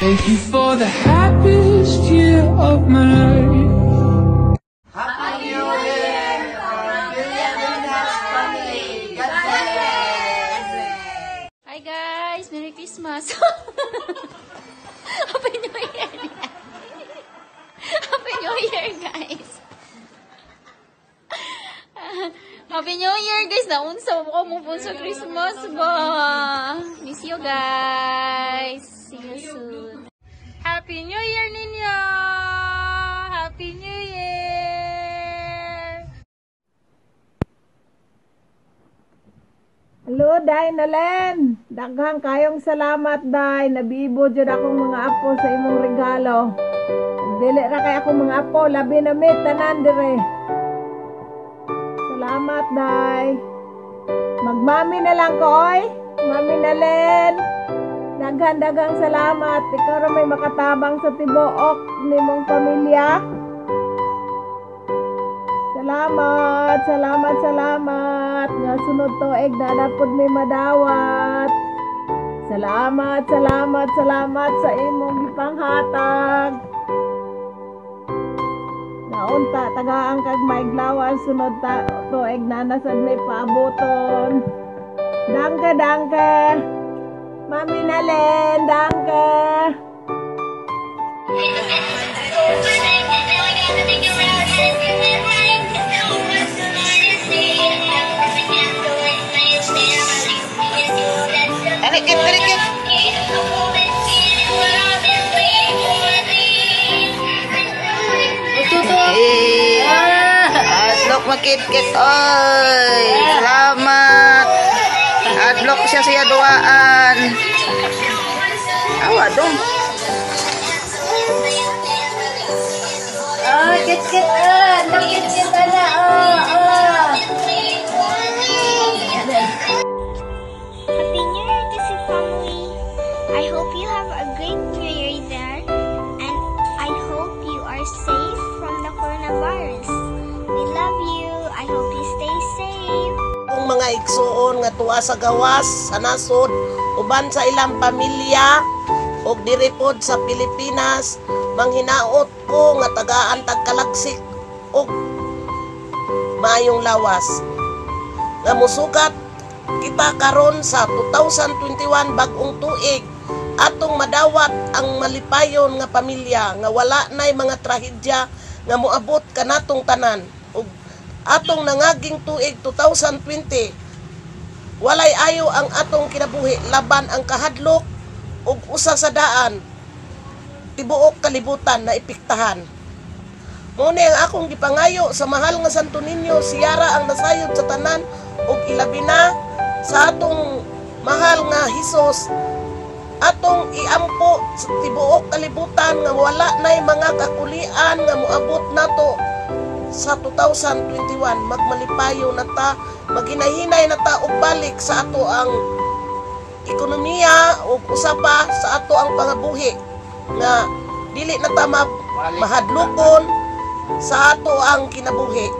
Thank you for the happiest year of my life. Hi guys! Merry Christmas! Happy New Year! Happy New Year guys! Happy New Year guys! Naunsa ko mo po sa Christmas ba? Miss you guys! Happy New Year ninyo! Happy New Year! Hello, Day Nalen. Daghang kayong salamat, Day. Nabibo jud akong mga apo sa imong regalo. Dili ra kay akong mga apo, labi na mit tanan dire. Salamat, Day. Magmami na lang ko, oy. Mami Nalen. Daghan daghang salamat. Ikaw ra may makatabang sa tibuok nimong pamilya. Salamat, salamat, salamat. Nga sunod to eg dadapod may madawat. Salamat, salamat, salamat sa imong gipanghatag. Naunta tagaan kag maiglawan sunod ta to eg nanasad may paaboton. Danke, danke. Mami Nalen, danke. Alikit, alikit. Eh, adlok makit-kit oy. Salamat. Adlok siya siya duaan. Dong. Oh, kit-kit ah. Nang kit-kit na. Oh, oh. Happy New Year, Kissy family. I hope you have a great New Year there, and I hope you are safe from the coronavirus. We love you. I hope you stay safe. Kung mga igsuon nga tuwa sa gawas, sa nasod, uban sa ilang pamilya, ug diri pod sa Pilipinas, manghinaot ko nga tagaan tagkalaksik ug maayong lawas. Nga musugat kita karon sa 2021 bag-ong tuig. Atong madawat ang malipayon nga pamilya nga wala nay mga trahedya nga moabot kanatong tanan. Ug atong nangaging tuig 2020 walay ayo ang atong kinabuhi laban ang kahadlok ug usa sa daan tibuok kalibutan na ipiktahan. Muna ang akong gipangayo sa mahal nga Santo Niño, siyara ang nasayod sa tanan ug ilabi na sa atong mahal nga Hesus. Atong iampo sa tibuok kalibutan nga wala nay mga kakulian nga moabot nato sa 2021 magmalipayo na ta maginahinay na ta og balik sa ato ang ekonomiya ug usapa sa ato ang pangabuhi nga dili na ta ma- mahadlokon sa ato ang kinabuhi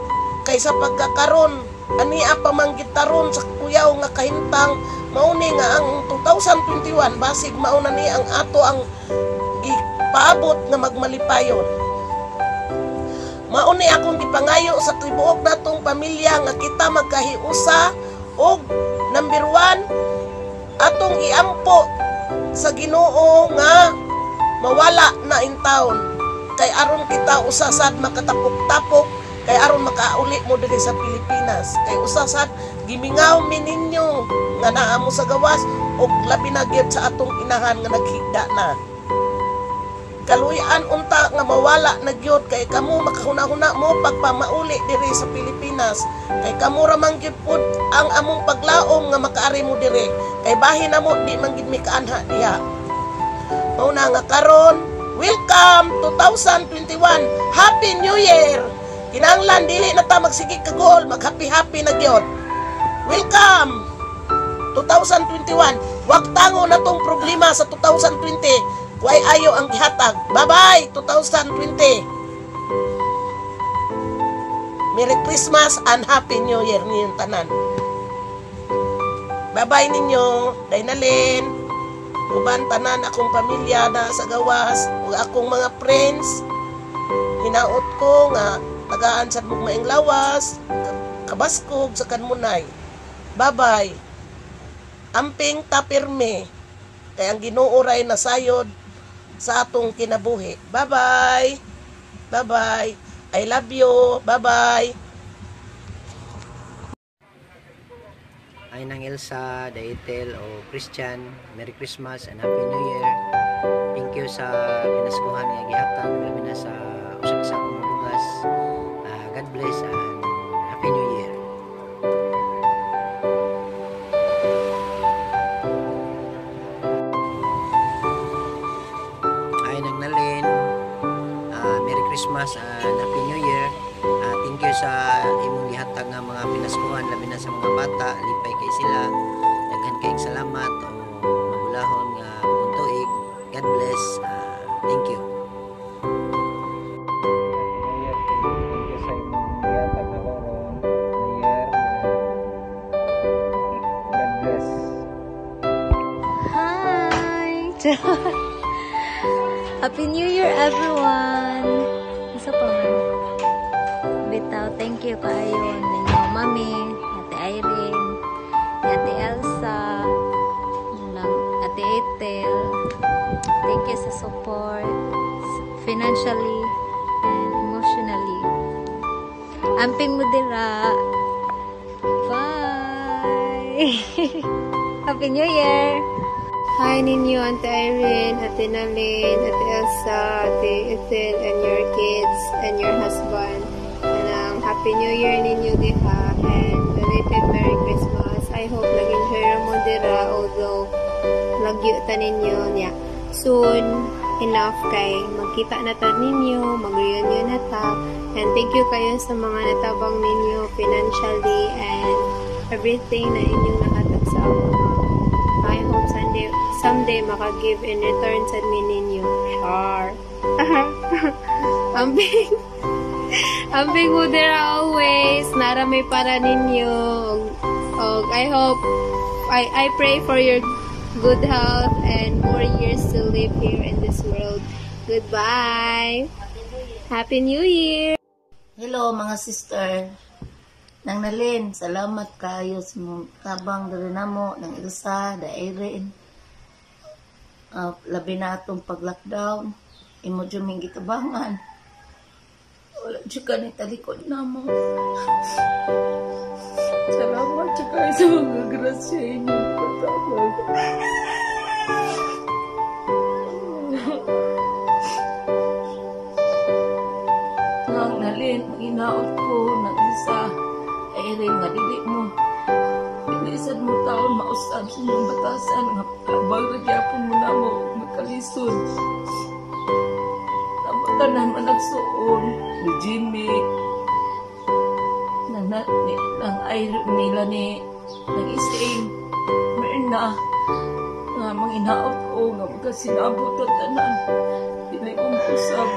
kaysa pagkakaron ani pa man gitaron sa kuyaw nga kahintang mauni nga ang 2021 basig mauna ni ang ato ang gipaabot nga magmalipayon. Mauni akong gipangayo sa tibuok natong pamilya nga kita magkahiusa og number one atong iampo sa Ginoo nga mawala na in taon kay aron kita usasad makatapok-tapok kay aron makauli mo diri sa Pilipinas. Kay usasad gimingaw mi ninyo nga naa mo sa gawas ug labi na sa atong inahan nga naghigda na. Kaluyan unta nga mawala na gyud kay kamo makahuna-huna mo pagpamauli diri sa Pilipinas kay kamo ra man gyud pud ang among paglaom nga makaari mo diri kay bahin na mo di man gyud mi kaanha diha. Mao na nga karon welcome 2021 happy new year! Kinahanglan dili na ta magsigig ka goal mag happy happy na gyud. Welcome 2021 wag tango na tong problema sa 2020 Kuay ayo ang gihatag. Bye-bye 2020. Merry Christmas and Happy New Year ninyong tanan. Bye-bye ninyo. Dainalin. uban tanan akong pamilya na sa gawas ug akong mga friends hinaot ko nga tagaan sa maing lawas ka- kabaskog sa kanmunay bye bye amping tapirme kay ang Ginoo ray nasayod sa atong kinabuhi bye bye bye bye I love you bye bye ay nang Elsa, Daitel o Christian, Merry Christmas and Happy New Year. Thank you sa pinaskuhan nga labi na sa usa sa akong lugas. Ah, God bless and Happy New Year. Ah, thank you sa imong gihatag nga mga pinaskuhan labi na sa mga bata, lipay kay sila. Daghan kay salamat o magulahon nga buntuig. God bless. Ah, thank you. Hi! Happy New Year, everyone! Isa pa man. Bitaw, thank you kayo ninyo, Mami, Ate Irene, Ate Elsa, lang, Ate Ethel. Thank you sa support, financially and emotionally. Amping mo dira. Bye! Happy New Year! Hi ninyo, Ate Irene, Ate Nalene, Ate Elsa, Ate Ethel, and your kids, and your husband. And um, Happy New Year ninyo diha, and belated Merry Christmas. I hope nag-enjoy mo dira, although lagyo ta ninyo niya. Soon, enough kay magkita na ta ninyo, mag-reunion na ta. And thank you kayo sa mga natabang ninyo financially and everything na inyong nahatag sa ako. Someday, makagive in return sa ninyo. Char. Ambing. Ambing mo there always. Naramay para ninyo. Og I hope, I, I pray for your good health and more years to live here in this world. Goodbye. Happy New Year. Hello mga sister. Nang nalin, salamat kayo sa tabang dali namo ng Ilsa, da Irene. Uh, labi na atong pag-lockdown. Imo dyan may gitabangan. Wala dyan ka ni talikod na mo. Salamat dyan kayo sa mga grasya inyong patabang. Nang nalin, inaot ko Bilisan mo taon mausab sa inyong batasan. Nga abang nagyapon mo na mo. Magkalisod. Tapatanan man nagsuon. Ni Jimmy. Nang, na, ni, nang ay nila ni nang ising. Merna. Nga mga inaot ko. Nga magkasinabot at tanan. Dili ko mausab.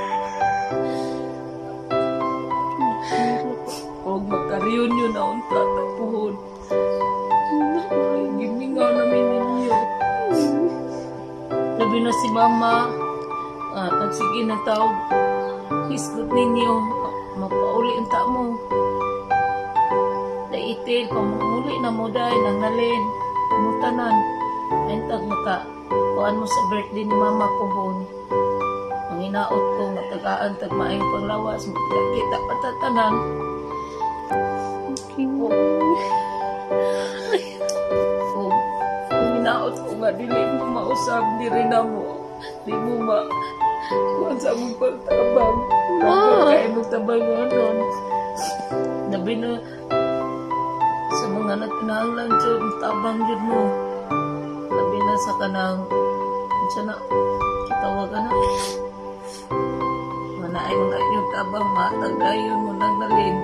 o magka-reunion na unta. Gimingaw Labi na si mama, ah, nagsige na tawag, hislot ninyo, mapauli ang ta mo. Daitil, pamuli na mo dahil nang nalin, mutanan. Ayun tag maka, kuan mo sa birthday ni mama pohon. Ang inaot ko, matagaan, tag maayong panglawas, kita patatanan. Oh. Oh. Kung minaot ko nga, dili mo mausap, di rin na mo. Di mo ma... Kuhan sa mong pagtabang. Oh. Kaya mong tabangan nun. Nabi na sa mga natinahanglan dyan, tabang dyan mo. Nabi na sa kanang siya na, kitawagan na. Manaay mga inyong tabang, matagayon mo nang nalin.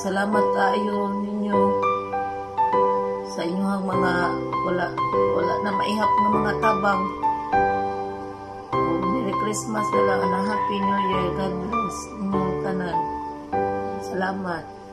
Salamat tayo ninyo sa inyong mga wala na maihap ng mga tabang. Merry Christmas na lang Happy New Year. God bless inyong tanan. Salamat.